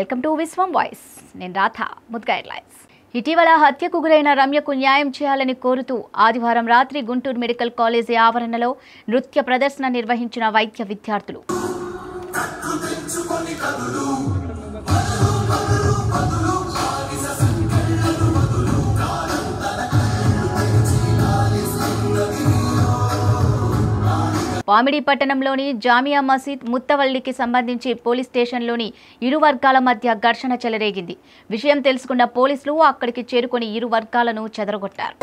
Welcome to Vishwam voice. నేను Radha ముద్గా headlines ఇటీవల హత్యకు గురైన రమ్యకు న్యాయం చేయాలని కోరుతూ ఆదివారం రాత్రి గుంటూరు మెడికల్ కాలేజీ ఆవరణలో నృత్య ప్రదర్శన నిర్వహించిన వైద్య విద్యార్థులు. వామిడి పట్టణంలోని జామియా మసీద్ ముత్తవల్లికి సంబంధించి పోలీస్ స్టేషన్లోని ఇరు వర్గాల మధ్య ఘర్షణ చెలరేగింది విషయం తెలుసుకున్న పోలీసులు అక్కడికి చేరుకొని ఇరు వర్గాలను చెదరగొట్టారు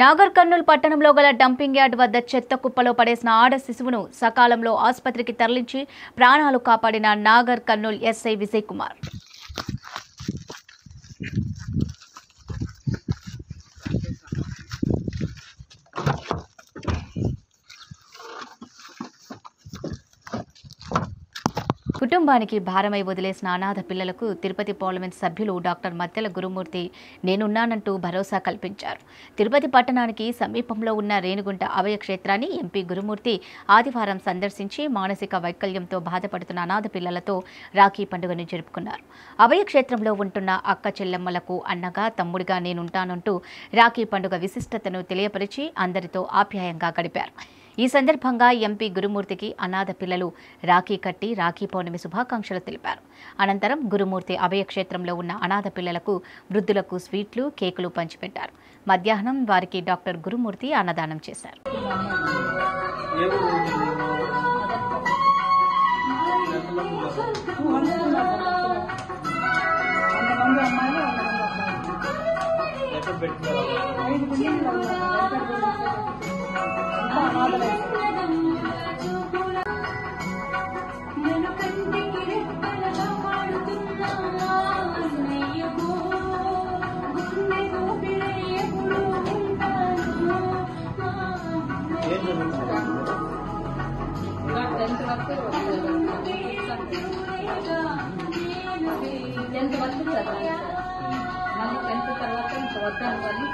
నాగర్ కర్నూల్ పట్టణంలో గల డంపింగ్ యార్డ్ వద్ద చెత్త కుప్పలో పడేసిన ఆడ శిశువును సకాలంలో ఆసుపత్రికి తరలించి ప్రాణాలు కాపాడిన నాగర్ కర్నూల్ ఎస్ఐ విజయ్ కుమార్. కుటుంబానికి భారమై వదిలేసిన అనాథ పిల్లలకు తిరుపతి పార్లమెంట్ సభ్యులు డాక్టర్ మద్దెల గురుమూర్తి నేనున్నానంటూ భరోసా కల్పించారు. తిరుపతి పట్టణానికి సమీపంలో ఉన్న రేణుగుంట అభయ క్షేత్రాన్ని ఎంపీ గురుమూర్తి ఆదివారం సందర్శించి మానసిక వైకల్యంతో బాధపడుతున్న అనాథ పిల్లలతో రాఖీ పండుగను జరుపుకున్నారు. అభయ క్షేత్రంలో ఉంటున్న అక్క చెల్లెమ్మలకు అన్నగా తమ్ముడిగా నేనుంటానంటూ రాఖీ పండుగ విశిష్టతను తెలియపరిచి అందరితో ఆప్యాయంగా గడిపారు. ఈ సందర్భంగా ఎంపీ గురుమూర్తికి అనాథ పిల్లలు రాఖీ కట్టి రాఖీ పౌర్ణమి శుభాకాంక్షలు తెలిపారు. అనంతరం గురుమూర్తి అభయక్షేత్రంలో ఉన్న అనాథ పిల్లలకు వృద్ధులకు స్వీట్లు కేకులు పంచిపెట్టారు. మధ్యాహ్నం వారికి డాక్టర్ గురుమూర్తి అన్నదానం చేశారు. నేను టెన్త్ వరకు చదివాను మళ్ళీ టెన్త్ తర్వాత ఇంకా వద్దాను కానీ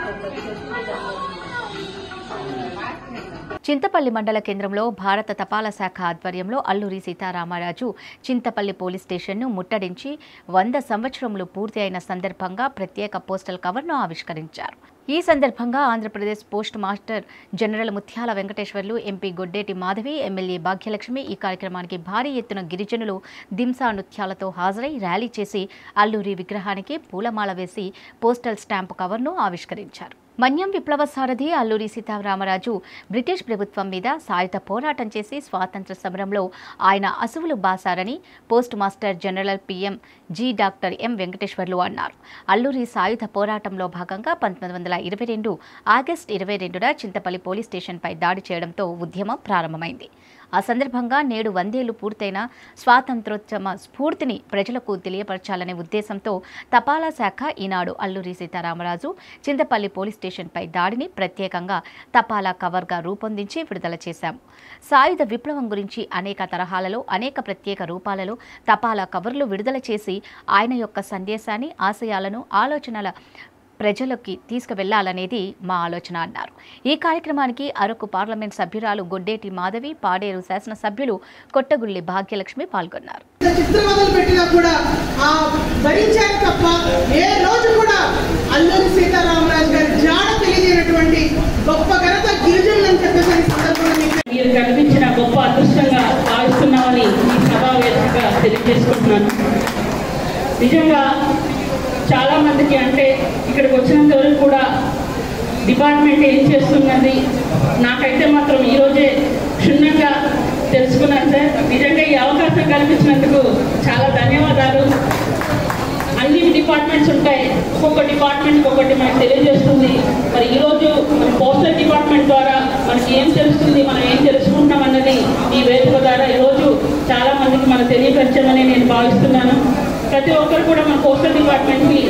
చింతపల్లి మండల కేంద్రంలో భారత తపాలా శాఖ ఆధ్వర్యంలో అల్లూరి సీతారామరాజు చింతపల్లి పోలీస్ స్టేషన్ను ముట్టడించి వంద సంవత్సరములు పూర్తి అయిన సందర్భంగా ప్రత్యేక పోస్టల్ కవర్ను ఆవిష్కరించారు. ఈ సందర్భంగా Andhra Pradesh post master general Muthyala Venkateswarlu MP Goddeti Madhavi MLA Bhagyalakshmi ఈ కార్యక్రమానికి భారీ ఎత్తున గిరిజనులు దింసా నృత్యాలతో హాజరై ర్యాలీ చేసి అల్లూరి విగ్రహానికి పూలమాల వేసి పోస్టల్ స్టాంపు కవర్ను ఆవిష్కరించారు. మన్యం విప్లవ సారథి అల్లూరి సీతారామరాజు బ్రిటిష్ ప్రభుత్వం మీద సాయుధ పోరాటం చేసి స్వాతంత్ర సమరంలో ఆయన అసువులు బాసారని post master general PM G doctor M Venkateswarlu అన్నారు. అల్లూరి సాయుధ పోరాటంలో భాగంగా పంతొమ్మిది వందల ఇరవై రెండు ఆగస్టు ఇరవై రెండున చింతపల్లి పోలీస్ స్టేషన్పై దాడి చేయడంతో ఉద్యమం ప్రారంభమైంది. ఆ సందర్భంగా నేడు వందేళ్ళు పూర్తయిన స్వాతంత్రోద్యమ స్ఫూర్తిని ప్రజలకు తెలియపరచాలనే ఉద్దేశంతో తపాలా శాఖ ఈనాడు అల్లూరి సీతారామరాజు చింతపల్లి పోలీస్ స్టేషన్పై దాడిని ప్రత్యేకంగా తపాలా కవర్గా రూపొందించి విడుదల చేశాం. సాయుధ విప్లవం గురించి అనేక తరహాలలో అనేక ప్రత్యేక రూపాలలో తపాలా కవర్లు విడుదల చేసి ఆయన యొక్క సందేశాన్ని ఆశయాలను ఆలోచనల ప్రజలకి తీసుకువెళ్ళాలనేది మా ఆలోచన అన్నారు. ఈ కార్యక్రమానికి అరకు పార్లమెంట్ సభ్యురాలు గొడ్డేటి మాధవి పాడేరు శాసనసభ్యులు కొట్టగుల్లి భాగ్యలక్ష్మి పాల్గొన్నారు. మీరు గొప్ప అదృష్టంగా భావిస్తున్నామని ఈ సభా వేదికగా తెలియజేసుకుంటున్నాను. నిజంగా చాలా మందికి అంటే ఇక్కడికి వచ్చినంత వరకు కూడా డిపార్ట్మెంట్ ఏం చేస్తున్నది నాకైతే మాత్రం ఈరోజే క్షుణ్ణంగా తెలుసుకున్నాను సార్. నిజంగా ఈ అవకాశం కల్పించినందుకు చాలా ధన్యవాదాలు. అన్ని డిపార్ట్మెంట్స్ ఉంటాయి. ఒక్కొక్క డిపార్ట్మెంట్ ఒకటి మనకు తెలియజేస్తుంది. మరి ఈరోజు మన పోస్టల్ డిపార్ట్మెంట్ ద్వారా మనకి ఏం తెలుస్తుంది మనం ఏం తెలుసుకుంటాం అన్నది ఈ వేదిక ద్వారా ఈరోజు చాలా మందికి మనం తెలియపరచామని నేను భావిస్తున్నాను. ప్రతి ఒక్కరు కూడా పోస్టల్ డిపార్ట్మెంట్కి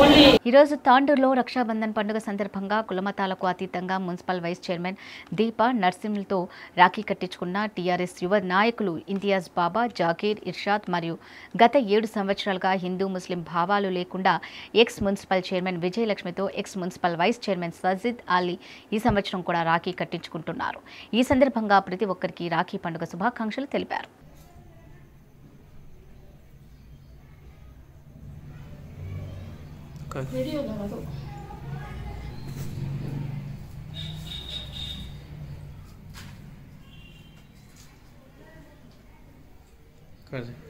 ఓన్లీ ఈరోజు తాండూరులో రక్షాబంధన్ పండుగ సందర్భంగా కులమతాలకు అతీతంగా మున్సిపల్ వైస్ చైర్మన్ దీప నర్సింహులతో రాఖీ కట్టించుకున్న టీఆర్ఎస్ యువ నాయకులు ఇంతియాజ్ బాబా జాకీర్ ఇర్షాద్ మరియు గత ఏడు సంవత్సరాలుగా హిందూ ముస్లిం భావాలు లేకుండా ex municipal chairman విజయలక్ష్మితో ex municipal vice chairman Sajid Ali ఈ సంవత్సరం కూడా రాఖీ కట్టించుకుంటున్నారు. ఈ సందర్భంగా ప్రతి ఒక్కరికి రాఖీ పండుగ శుభాకాంక్షలు తెలిపారు. 그. 내려 나가서. 그래.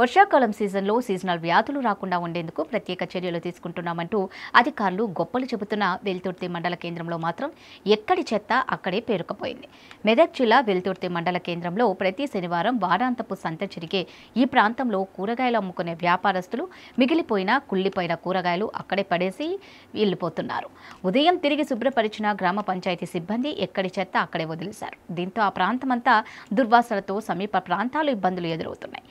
వర్షాకాలం సీజన్లో సీజనల్ వ్యాధులు రాకుండా ఉండేందుకు ప్రత్యేక చర్యలు తీసుకుంటున్నామంటూ అధికారులు గొప్పలు చెబుతున్న వెల్తుర్తి మండల కేంద్రంలో మాత్రం ఎక్కడి చెత్త అక్కడే పేరుకుపోయింది. మెదక్ జిల్లా వెల్తుర్తి మండల కేంద్రంలో ప్రతి శనివారం వారాంతపు సంత జరిగే ఈ ప్రాంతంలో కూరగాయలు అమ్ముకునే వ్యాపారస్తులు మిగిలిపోయిన కుళ్ళిపోయిన కూరగాయలు అక్కడే పడేసి వెళ్ళిపోతున్నారు. ఉదయం తిరిగి శుభ్రపరిచిన గ్రామ పంచాయతీ సిబ్బంది ఎక్కడి చెత్త అక్కడే వదిలేశారు. దీంతో ఆ ప్రాంతమంతా దుర్వాసనతో సమీప ప్రాంతాలు ఇబ్బందులు ఎదురవుతున్నాయి.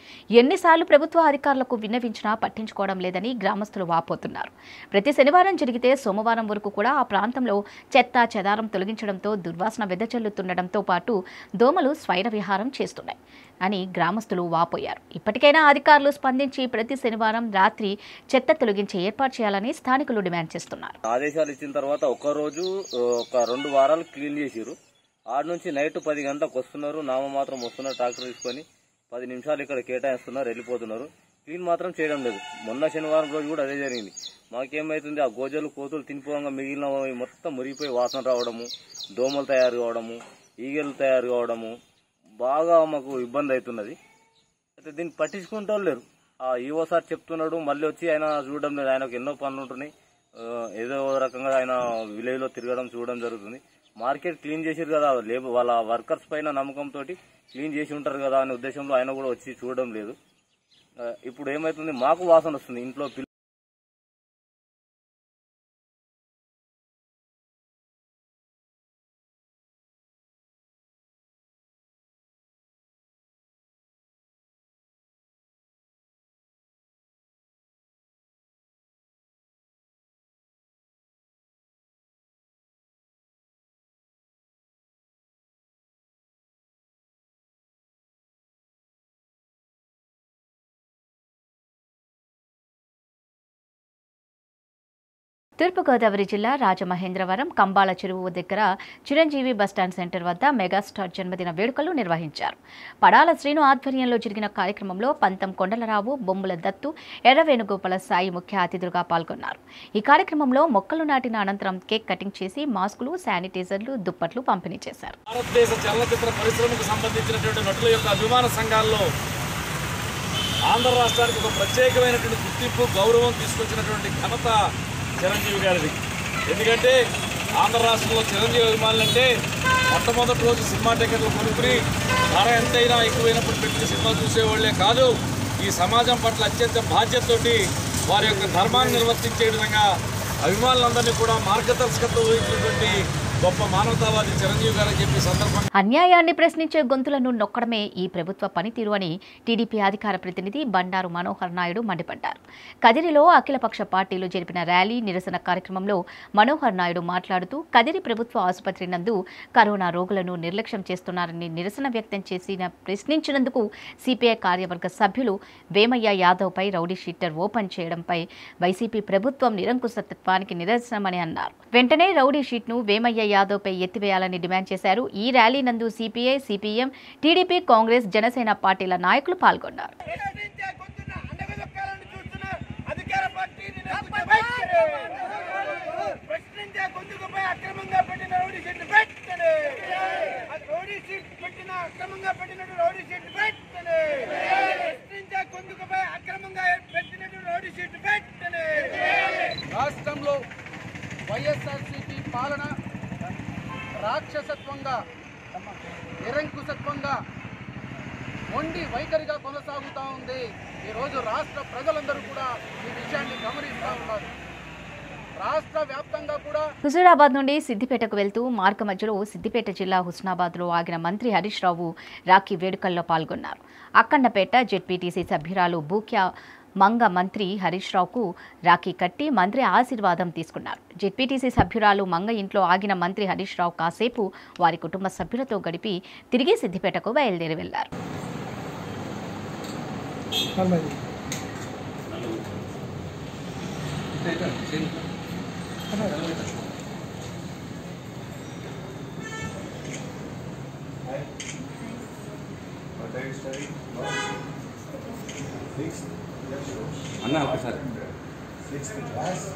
ఎన్నిసార్లు ప్రభుత్వ అధికారులకు విన్నవించినా పట్టించుకోవడం లేదని గ్రామస్తులు వాపోతున్నారు. ప్రతి శనివారం జరిగితే సోమవారం వరకు కూడా ఆ ప్రాంతంలో చెత్త చెదారం తొలగించడంతో దుర్వాసన వెదజల్లుతుండటంతో పాటు దోమలు స్వైర విహారం చేస్తున్నాయి అని గ్రామస్తులు వాపోయారు. ఇప్పటికైనా అధికారులు స్పందించి ప్రతి శనివారం రాత్రి చెత్త తొలగించే ఏర్పాటు చేయాలని స్థానికులు డిమాండ్ చేస్తున్నారు. ఆదేశాలు ఇచ్చిన తర్వాత ఒక రోజు ఒక రెండు వారాలు క్లీన్ చేసిరు ఆడ నుంచి నైట్ పది గంటలకు వస్తున్నారు. నామ మాత్రం వస్తున్నారు ట్రాక్టర్ తీసుకొని. పది నిమిషాలు ఇక్కడ కేటాయిస్తున్నారు వెళ్ళిపోతున్నారు. క్లీన్ మాత్రం చేయడం లేదు. మొన్న శనివారం రోజు కూడా అదే జరిగింది. మాకేమైతుంది ఆ గోజలు కోతులు తినిపోగా మిగిలిన మొత్తం మురిగిపోయి వాసన రావడము దోమలు తయారు కావడము ఈగలు తయారు కావడము బాగా మాకు ఇబ్బంది అవుతున్నది. అయితే దీన్ని పట్టించుకుంటూ లేరు. ఆ ఈవో సార్ చెప్తున్నాడు మళ్ళీ వచ్చి ఆయన చూడడం లేదు. ఆయనకు ఎన్నో పనులు ఉంటున్నాయి. ఏదో రకంగా ఆయన విలేజ్లో తిరగడం చూడడం జరుగుతుంది. మార్కెట్ క్లీన్ చేసారు కదా లేబర్ వాళ్ళ వర్కర్స్ పైన నమ్మకంతో క్లీన్ చేసి ఉంటారు కదా అనే ఉద్దేశంలో ఆయన కూడా వచ్చి చూడడం లేదు. ఇప్పుడు ఏమైతుంది? మాకు వాసన వస్తుంది. ఇంట్లో తూర్పుగోదావరి జిల్లా రాజమహేంద్రవరం కంబాల చెరువు దగ్గర చిరంజీవి బస్టాండ్ సెంటర్ వద్ద మెగాస్టార్ జన్మదిన వేడుకలు నిర్వహించారు. పడాల శ్రీను ఆధ్వర్యంలో జరిగిన కార్యక్రమంలో పంతం కొండలరావు బొమ్ముల దత్తు ఎర్రవేణుగోపాల సాయి ముఖ్య అతిథులుగా పాల్గొన్నారు. ఈ కార్యక్రమంలో మొక్కలు నాటిన అనంతరం కేక్ కటింగ్ చేసి మాస్కులు శానిటైజర్లు దుప్పట్లు పంపిణీ చేశారు. భారతదేశ చలనచిత్ర పరిశ్రమకు సంబంధించినటువంటి నటుల యొక్క అభిమాన సంఘాల్లో ఆంధ్ర రాష్ట్రానికి ఒక ప్రత్యేకమైనటువంటి గుర్తింపు గౌరవం తీసుకొచ్చినటువంటి ఘనత చిరంజీవి గారిది. ఎందుకంటే ఆంధ్ర రాష్ట్రంలో చిరంజీవి అభిమానులు అంటే మొట్టమొదటి రోజు సినిమా టికెట్లు కొనుక్కుని ధర ఎంతైనా ఎక్కువైనప్పుడు పెట్టి సినిమా చూసేవాళ్ళే కాదు ఈ సమాజం పట్ల అత్యంత బాధ్యతతోటి వారి యొక్క ధర్మాన్ని నిర్వర్తించే విధంగా అభిమానులందరినీ కూడా మార్గదర్శకత్వం వహించినటువంటి గొప్ప మానవతావాది చిరంజీవి గారు చెప్పి సందర్భంగా అన్యాయాన్ని ప్రశ్నించే గొంతులను నొక్కడమే ఈ ప్రభుత్వ పనితీరు అని టీడీపీ అధికార ప్రతినిధి బండారు మనోహర్ నాయుడు మండిపడ్డారు. కదిరిలో అఖిలపక్ష పార్టీలు జరిపిన ర్యాలీ నిరసన కార్యక్రమంలో మనోహర్ నాయుడు మాట్లాడుతూ కదిరి ప్రభుత్వ ఆసుపత్రి నందు కరోనా రోగులను నిర్లక్ష్యం చేస్తున్నారని నిరసన వ్యక్తం చేసిన ప్రశ్నించినందుకు సిపిఐ కార్యవర్గ సభ్యులు వేమయ్య యాదవ్పై రౌడీ షీటర్ ఓపెన్ చేయడంపై వైసీపీ ప్రభుత్వం నిరంకుశత్వానికి నిదర్శనమని అన్నారు. వెంటనే రౌడీ షీట్ను వేమయ్య యాదవ్పై ఎత్తివేయాలని డిమాండ్ చేశారు. ఈ ర్యాలీ నందు CPI CPM TDP Congress Janasena పార్టీల నాయకులు పాల్గొన్నారు. హుజూరాబాద్ నుండి సిద్దిపేటకు వెళ్తూ మార్గ మధ్యలో సిద్దిపేట జిల్లా హుస్నాబాద్లో ఆగిన మంత్రి హరీష్ రావు రాఖీ వేడుకల్లో పాల్గొన్నారు. అక్కన్నపేట జెడ్పీటీసీ సభ్యురాలు బూక్యా మంగ మంత్రి హరీష్ రావుకు రాఖీ కట్టి మంత్రి ఆశీర్వాదం తీసుకున్నారు. జెడ్పీటీసీ సభ్యురాలు మంగ ఇంట్లో ఆగిన మంత్రి హరీష్ రావు కాసేపు వారి కుటుంబ సభ్యులతో గడిపి తిరిగి సిద్దిపేటకు బయలుదేరి వెళ్ళారు 하나 연결해다 줘. अन्ना Fix the class.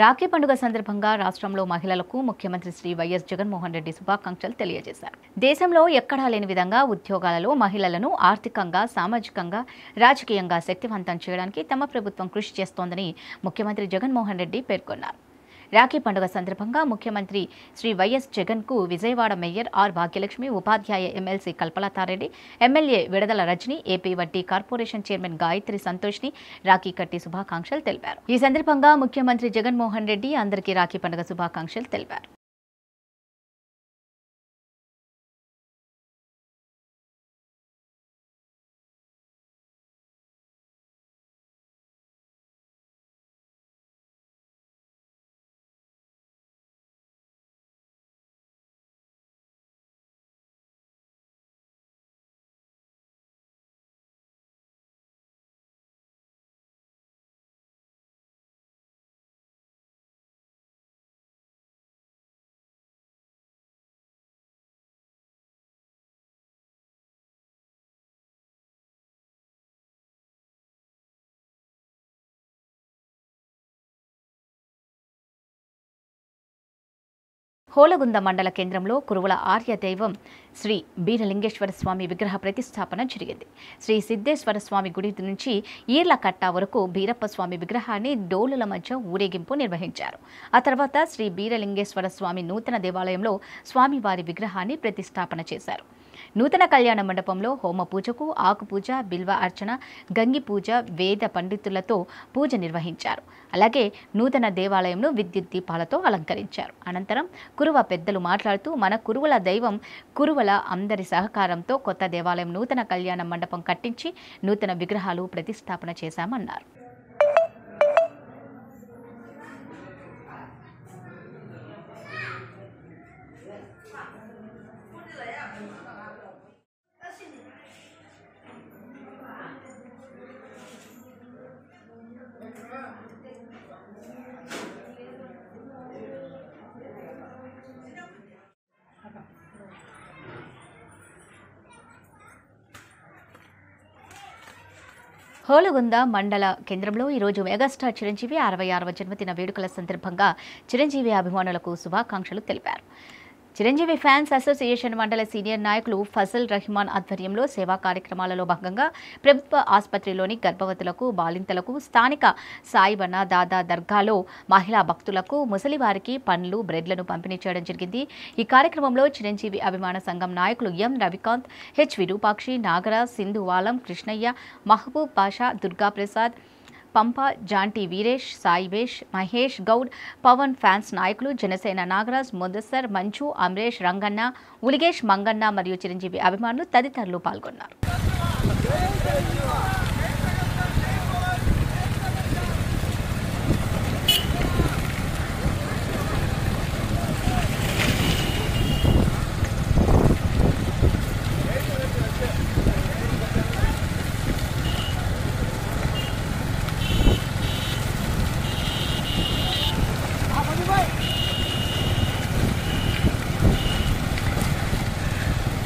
రాఖీ పండుగ సందర్భంగా రాష్ట్రంలో మహిళలకు ముఖ్యమంత్రి శ్రీ వైఎస్ జగన్మోహన్ రెడ్డి శుభాకాంక్షలు తెలియజేశారు. దేశంలో ఎక్కడా లేని విధంగా ఉద్యోగాలలో మహిళలను ఆర్థికంగా సామాజికంగా రాజకీయంగా శక్తివంతం చేయడానికి తమ ప్రభుత్వం కృషి చేస్తోందని ముఖ్యమంత్రి జగన్మోహన్ రెడ్డి పేర్కొన్నారు. రాఖీ పండుగ సందర్భంగా ముఖ్యమంత్రి శ్రీ వైఎస్ జగన్కు విజయవాడ మేయర్ ఆర్ భాగ్యలక్ష్మి ఉపాధ్యాయ MLC Kalpalatha Reddy MLA Vidadala Rajini AP వడ్డీ కార్పొరేషన్ చైర్మన్ గాయత్రి సంతోష్ని రాఖీ కట్టి శుభాకాంక్షలు తెలిపారు. ఈ సందర్భంగా ముఖ్యమంత్రి జగన్మోహన్ రెడ్డి అందరికీ రాఖీ పండుగ శుభాకాంక్షలు తెలిపారు. హోలగుంద మండల కేంద్రంలో కురువుల ఆర్య దైవం శ్రీ బీరలింగేశ్వర స్వామి విగ్రహ ప్రతిష్టాపన జరిగింది. శ్రీ సిద్ధేశ్వర స్వామి గుడి నుంచి ఈర్ల కట్ట వరకు బీరప్ప స్వామి విగ్రహాన్ని డోలుల మధ్య ఊరేగింపు నిర్వహించారు. ఆ తర్వాత శ్రీ బీరలింగేశ్వర స్వామి నూతన దేవాలయంలో స్వామివారి విగ్రహాన్ని ప్రతిష్టాపన చేశారు. నూతన కళ్యాణ మండపంలో హోమ పూజకు ఆకు పూజ బిల్వ అర్చన గంగి పూజ వేద పండితులతో పూజ నిర్వహించారు. అలాగే నూతన దేవాలయంను విద్యుత్ దీపాలతో అలంకరించారు. అనంతరం కురువ పెద్దలు మాట్లాడుతూ మన కురువల దైవం కురువల అందరి సహకారంతో కొత్త దేవాలయం నూతన కళ్యాణ మండపం కట్టించి నూతన విగ్రహాలు ప్రతిష్టాపన చేశామన్నారు. హోలగుంద మండల కేంద్రంలో ఈరోజు మెగాస్టార్ చిరంజీవి అరవై ఆరవ జన్మదిన వేడుకల సందర్భంగా చిరంజీవి అభిమానులకు శుభాకాంక్షలు తెలిపారు. చిరంజీవి ఫ్యాన్స్ అసోసియేషన్ మండల సీనియర్ నాయకులు ఫజల్ రహమాన్ ఆధ్వర్యంలో సేవా కార్యక్రమాలలో భాగంగా ప్రభుత్వ ఆసుపత్రిలోని గర్భవతులకు బాలింతలకు స్థానిక సాయిబన్న దాదా దర్గాలో మహిళా భక్తులకు ముసలివారికి పండ్లు బ్రెడ్లను పంపిణీ చేయడం జరిగింది. ఈ కార్యక్రమంలో చిరంజీవి అభిమాన సంఘం నాయకులు M Ravikanth H Virupakshi Nagaraj Sindhuvalam Krishnaiah Mahaboob Basha Durgaprasad Pampa Jonty Veeresh Saivesh Mahesh Goud Pawan fans నాయకులు జనసేన నాగరాజ్ ముదస్సర్ మంచు అమరేష్ రంగన్న ఉలిగేష్ మంగన్న మరియు చిరంజీవి అభిమానులు తదితరులు పాల్గొన్నారు.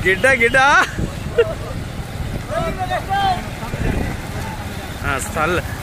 جدا جدا جدا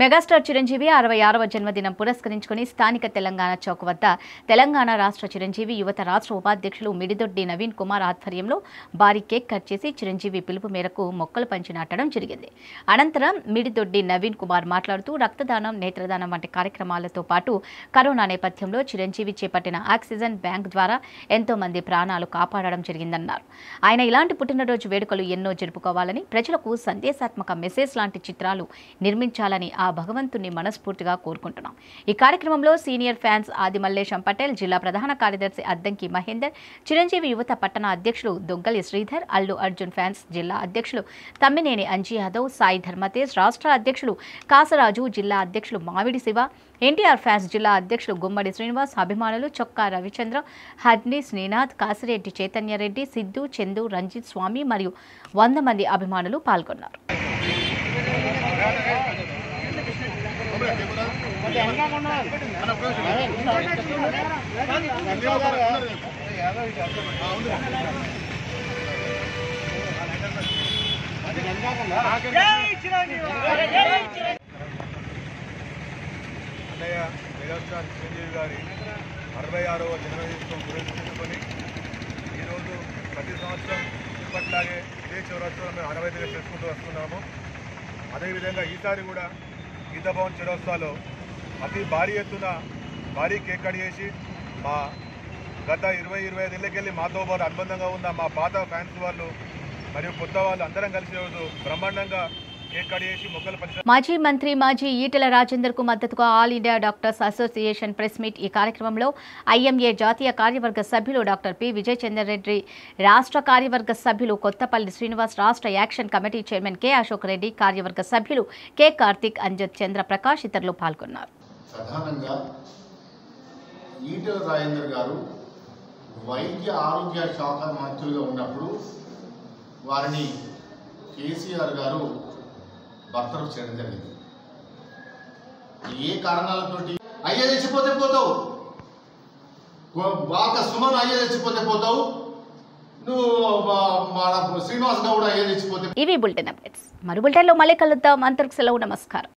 మెగాస్టార్ చిరంజీవి అరవై ఆరవ జన్మదినం పురస్కరించుకుని స్థానిక తెలంగాణ చౌక్ వద్ద తెలంగాణ రాష్ట్ర చిరంజీవి యువత రాష్ట్ర ఉపాధ్యక్షులు మిడిదొడ్డి నవీన్ కుమార్ ఆధ్వర్యంలో భారీ కేక్ కట్ చేసి చిరంజీవి పిలుపు మేరకు మొక్కలు పంచి నాటడం జరిగింది. అనంతరం మిడిదొడ్డి నవీన్ కుమార్ మాట్లాడుతూ రక్తదానం నేత్రదానం వంటి కార్యక్రమాలతో పాటు కరోనా నేపథ్యంలో చిరంజీవి చేపట్టిన ఆక్సిజన్ బ్యాంక్ ద్వారా ఎంతో మంది ప్రాణాలు కాపాడడం జరిగిందన్నారు. ఆయన ఇలాంటి పుట్టినరోజు వేడుకలు ఎన్నో జరుపుకోవాలని ప్రజలకు సందేశాత్మక మెసేజ్ లాంటి చిత్రాలు నిర్మించాలని ఆ ఆ భగవంతుని మనస్ఫూర్తిగా కోరుకుంటున్నాం. ఈ కార్యక్రమంలో సీనియర్ ఫ్యాన్స్ ఆది మల్లేశం పటేల్ జిల్లా ప్రధాన కార్యదర్శి అద్దంకి మహేందర్ చిరంజీవి యువత పట్టణ అధ్యక్షులు దొగ్గలి శ్రీధర్ అల్లు అర్జున్ ఫ్యాన్స్ జిల్లా అధ్యక్షులు తమ్మినేని అంజీ యాదవ్ సాయి ధర్మతేజ్ రాష్ట్ర అధ్యక్షులు కాసరాజు జిల్లా అధ్యక్షులు మావిడి శివ ఎన్టీఆర్ ఫ్యాన్స్ జిల్లా అధ్యక్షులు గుమ్మడి శ్రీనివాస్ అభిమానులు చొక్కా రవిచంద్ర హడ్నీ శ్రీనాథ్ కాసిరెడ్డి చైతన్యరెడ్డి సిద్ధు చందు రంజిత్ స్వామి మరియు వంద మంది అభిమానులు పాల్గొన్నారు. అన్నయ్య మెగాస్టార్ చిరంజీవి గారి అరవై ఆరవ జన్మదినోత్సవం పురస్కరించుకొని ఈరోజు ప్రతి సంవత్సరం ఇప్పట్లాగే ఇదే చౌరస్తాలో మేము అరవై చేసుకుంటూ వస్తున్నాము అదేవిధంగా ఈసారి కూడా గీతాభవన్ చౌరస్తాలో అతి భారీ ఎత్తున భారీ కేక్ కట్ చేసి మా గత ఇరవై ఇరవై ఐదేళ్ళకెళ్ళి మాతో పాటు అనుబంధంగా ఉన్న మా పాత ఫ్యాన్స్ వాళ్ళు మరియు కొత్త వాళ్ళు అందరం కలిసి రోజు బ్రహ్మాండంగా మాజీ మంత్రి మాజీ ఈటెల రాజేందర్కు మద్దతుగా all India doctors association press meet ఈ కార్యక్రమంలో ఐఎంఏ జాతీయ కార్యవర్గ సభ్యులు డాక్టర్ పి. విజయ్ చందర్ రెడ్డి రాష్ట్ర కార్యవర్గ సభ్యులు కొత్తపల్లి శ్రీనివాస్ రాష్ట్ర action committee chairman K. Ashok Reddy కార్యవర్గ సభ్యులు కె. కార్తిక్ అంజద్ చంద్ర ప్రకాష్ ఇతరులు పాల్గొన్నారు. ప్రధానంగా ఈటెల రాజేందర్ గారు వైద్య ఆరోగ్య శాఖ మంత్రులుగా ఉన్నప్పుడు వారిని కేసీఆర్ గారు బర్తరఫ్ చేయడం జరిగింది. ఏ కారణాలతోటి? అయ్యే తెచ్చిపోతే పోతావు. వాళ్ళ సుమన్ అయ్యే తెచ్చిపోతే పోతావు. నువ్వు శ్రీనివాస్ తెచ్చిపోతే ఇవి బులెటిన్ అప్డేట్స్. మరో బులెటిన్లో మళ్ళీ కలుద్దాం. అంతరికి సెలవు నమస్కారం.